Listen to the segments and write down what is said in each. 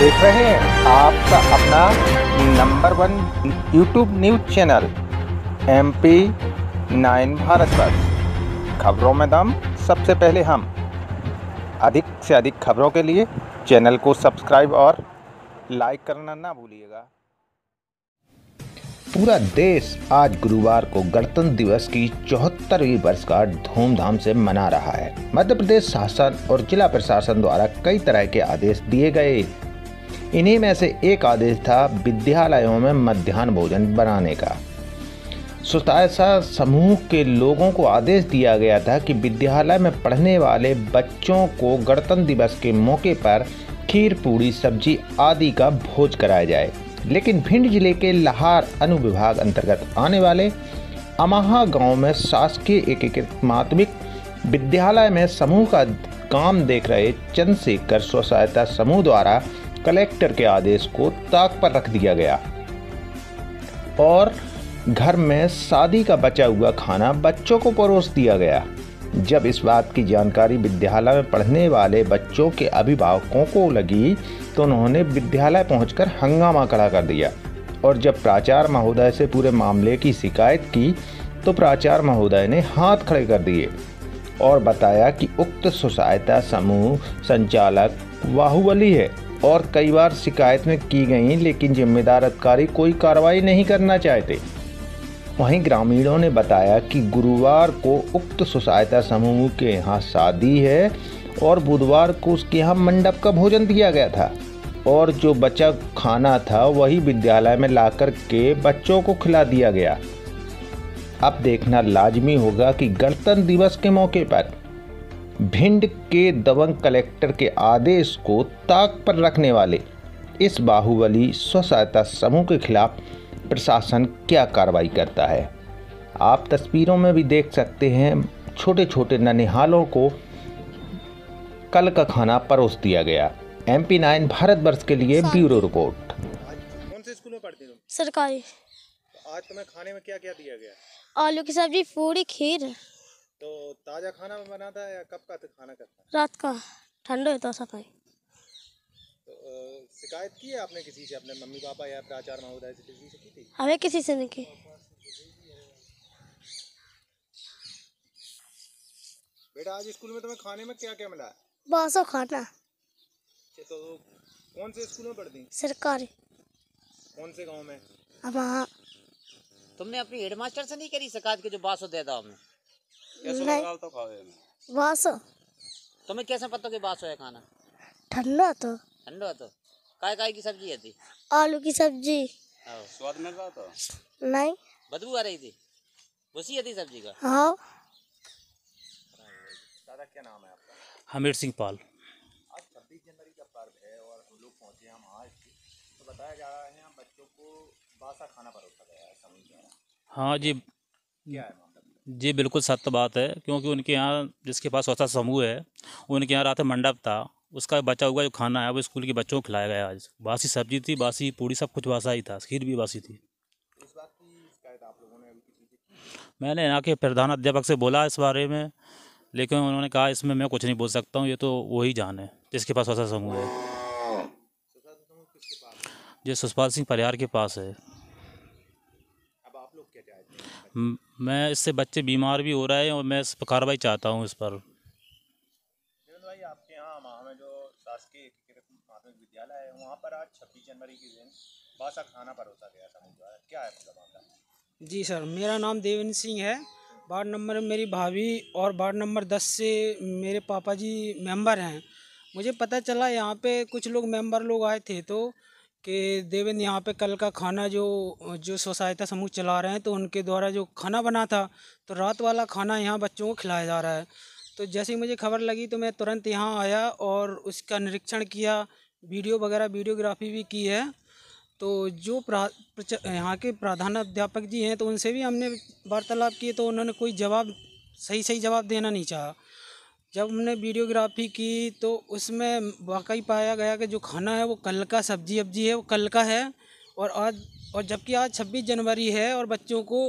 देख रहे हैं आपका अपना number one YouTube news channel M P nine Bharat खबरों में दम, सबसे पहले हम। अधिक से अधिक खबरों के लिए चैनल को सब्सक्राइब और लाइक करना ना भूलिएगा। पूरा देश आज गुरुवार को गणतंत्र दिवस की चौहत्तरवीं वर्षगांठ धूमधाम से मना रहा है। मध्य प्रदेश शासन और जिला प्रशासन द्वारा कई तरह के आदेश दिए गए। इन्हीं में से एक आदेश था विद्यालयों में मध्यान्ह भोजन बनाने का। स्वतंत्रता समूह के लोगों को आदेश दिया गया था कि विद्यालय में पढ़ने वाले बच्चों को गणतंत्र दिवस के मौके पर खीर, पूड़ी, सब्ज़ी आदि का भोज कराया जाए। लेकिन भिंड ज़िले के लाहार अनुविभाग अंतर्गत आने वाले अमाहा गाँव में शासकीय एकीकृत माध्यमिक विद्यालय में समूह का काम देख रहे चंद्रशेखर स्व सहायता समूह द्वारा कलेक्टर के आदेश को ताक पर रख दिया गया। और घर में शादी का बचा हुआ खाना बच्चों को परोस दिया गया। जब इस बात की जानकारी विद्यालय में पढ़ने वाले बच्चों के अभिभावकों को लगी तो उन्होंने विद्यालय पहुंचकर हंगामा खड़ा कर दिया। और जब प्राचार्य महोदय से पूरे मामले की शिकायत की तो प्राचार्य महोदय ने हाथ खड़े कर दिए और बताया कि उक्त सहायता समूह संचालक बाहुबली है। और कई बार शिकायत में की गई लेकिन जिम्मेदार अधिकारी कोई कार्रवाई नहीं करना चाहते। वहीं ग्रामीणों ने बताया कि गुरुवार को उक्त सहायता समूह के यहाँ शादी है और बुधवार को उसके यहाँ मंडप का भोजन दिया गया था। और जो बचा खाना था, वही विद्यालय में लाकर के बच्चों को खिला दिया गया। अब देखना लाजमी होगा कि गणतंत्र दिवस के मौके पर भिंड के दबंग कलेक्टर के आदेश को ताक पर रखने वाले इस बाहुबली स्व सहायता समूह के खिलाफ प्रशासन क्या कार्रवाई करता है? आप तस्वीरों में भी देख सकते हैं छोटे छोटे ननिहालों को कल का खाना परोस दिया गया। एम पी नाइन भारत वर्ष के लिए ब्यूरो रिपोर्ट। कौन से स्कूल में पढ़ती तुम? सरकारी। तो आज तुम्हें खाने में क्या क्या दिया गया? आलू की सब्ज़ी पूरी खीर। तो ताज़ा खाना बना था या कब का था खाना करता रात का। ठंडा होता सफ़ाई तो अ, शिकायत की है आपने किसी से? अपने मम्मी पापा या प्राचार्य महोदय से किसी से की थी? हमें किसी से नहीं की। बेटा आज स्कूल में तुम्हें खाने में क्या क्या मिला? है बासो खाना। अच्छा, तो कौन से स्कूल में पढ़ती? सरकारी। कौन से गाँव में? अब हाँ तुमने अपनी हेडमास्टर से नहीं करी शिकायत की जो बासो दे दो बासो। तुम्हें कैसे पता कि बासो है खाना? ठंडा तो। ठंडो तो। काय काय की सब्ज़ी है थी आलू की सब्ज़ी। स्वाद मिल रहा था नहीं। बदबू आ रही थी? उसी है थी सब्ज़ी का? हाँ। दादा क्या नाम है आपका? हमीर सिंह पाल। आज छब्बीस जनवरी का पर्व है और हम लोग पहुँचे हैं हम आज। तो बताया जा रहा है यहाँ बच्चों को बासा खाना परोसा गया है समझ हाँ जी। क्या है जी बिल्कुल सत्य बात है क्योंकि उनके यहाँ जिसके पास स्वच्छता समूह है उनके यहाँ रात में मंडप था उसका बचा हुआ जो खाना है वो स्कूल के बच्चों को खिलाया गया आज। बासी सब्ज़ी थी बासी पूड़ी सब कुछ बासा ही था खीर भी बासी थी। मैंने यहाँ के प्रधान अध्यापक से बोला इस बारे में लेकिन उन्होंने कहा इसमें मैं कुछ नहीं बोल सकता हूँ ये तो वही जाने जिसके पास स्वच्छता समूह है। है। ये सुषपाल सिंह परिहार के पास है। क्या चाहते हैं मैं इससे बच्चे बीमार भी हो रहे हैं और मैं इस पर कार्रवाई चाहता हूँ इस पर। भाई आपके यहाँ वहाँ में जो शासकीय एकीकृत माध्यमिक विद्यालय है वहाँ पर आज छब्बीस जनवरी के दिन बासा खाना परोसा गया समूह द्वारा क्या है मतलब मामला जी सर मेरा नाम देवेंद्र सिंह है। वार्ड नंबर मेरी भाभी और वार्ड नंबर दस से मेरे पापा जी मेंबर हैं। मुझे पता चला यहाँ पे कुछ लोग मेंबर लोग आए थे तो कि देवेंद्र यहाँ पे कल का खाना जो जो स्व सहायता समूह चला रहे हैं तो उनके द्वारा जो खाना बना था तो रात वाला खाना यहाँ बच्चों को खिलाया जा रहा है। तो जैसे ही मुझे खबर लगी तो मैं तुरंत यहाँ आया और उसका निरीक्षण किया, वीडियो वगैरह, वीडियोग्राफी भी की है। तो जो यहाँ के प्रधान अध्यापक जी हैं तो उनसे भी हमने वार्तालाप किए तो उन्होंने कोई जवाब सही सही जवाब देना नहीं चाहा। जब हमने वीडियोग्राफी की तो उसमें वाकई पाया गया कि जो खाना है वो कल का सब्ज़ी अब्जी है वो कल का है। और आज और जबकि आज छब्बीस जनवरी है और बच्चों को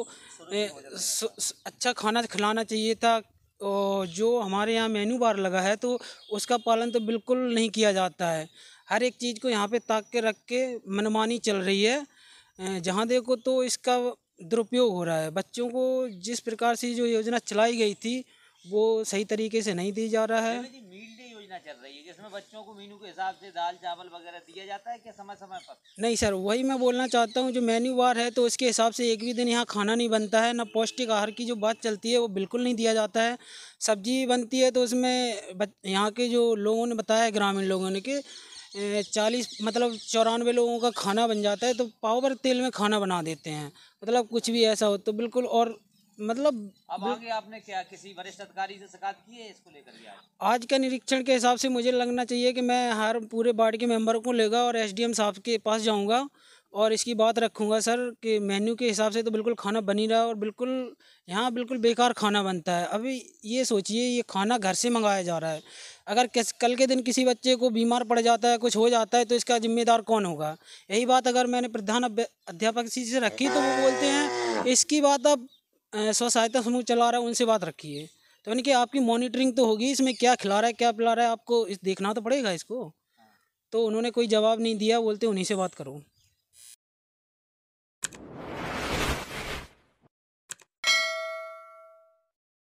ए, स- स- अच्छा खाना खिलाना चाहिए था और जो हमारे यहाँ मेनू बार लगा है तो उसका पालन तो बिल्कुल नहीं किया जाता है। हर एक चीज़ को यहाँ पे ताक के रख के मनमानी चल रही है। जहाँ देखो तो इसका दुरुपयोग हो रहा है। बच्चों को जिस प्रकार से जो योजना चलाई गई थी वो सही तरीके से नहीं दी जा रहा है। मील डे योजना चल रही है जिसमें बच्चों को मीनू के हिसाब से दाल चावल वगैरह दिया जाता है क्या समय समय पर? नहीं सर वही मैं बोलना चाहता हूँ जो मेन्यू बार है तो उसके हिसाब से एक भी दिन यहाँ खाना नहीं बनता है ना पौष्टिक आहार की जो बात चलती है वो बिल्कुल नहीं दिया जाता है। सब्ज़ी बनती है तो उसमें यहाँ के जो लोगों ने बताया है ग्रामीण लोगों ने कि चालीस मतलब चौरानवे लोगों का खाना बन जाता है तो पावर तेल में खाना बना देते हैं। मतलब कुछ भी ऐसा हो तो बिल्कुल और मतलब अब आगे आपने क्या किसी वरिष्ठ अधिकारी से शिकायत की है इसको लेकर आज? आज का निरीक्षण के हिसाब से मुझे लगना चाहिए कि मैं हर पूरे वार्ड के मेंबरों को लेगा और एसडीएम साहब के पास जाऊँगा और इसकी बात रखूँगा सर कि मेन्यू के हिसाब से तो बिल्कुल खाना बन ही रहा और बिल्कुल यहाँ बिल्कुल बेकार खाना बनता है। अभी ये सोचिए ये खाना घर से मंगाया जा रहा है। अगर किस कल के दिन किसी बच्चे को बीमार पड़ जाता है कुछ हो जाता है तो इसका जिम्मेदार कौन होगा? यही बात अगर मैंने प्रधान अध्यापक जी से रखी तो वो बोलते हैं इसकी बात आप अ, स्व सहायता समूह चला रहा है, उनसे बात रखी है। तो यानी कि आपकी मॉनिटरिंग तो होगी, इसमें क्या खिला रहा है, क्या पिला रहा है, आपको इस देखना तो पड़ेगा इसको। तो उन्होंने कोई जवाब नहीं दिया, बोलते उन्हीं से बात करो।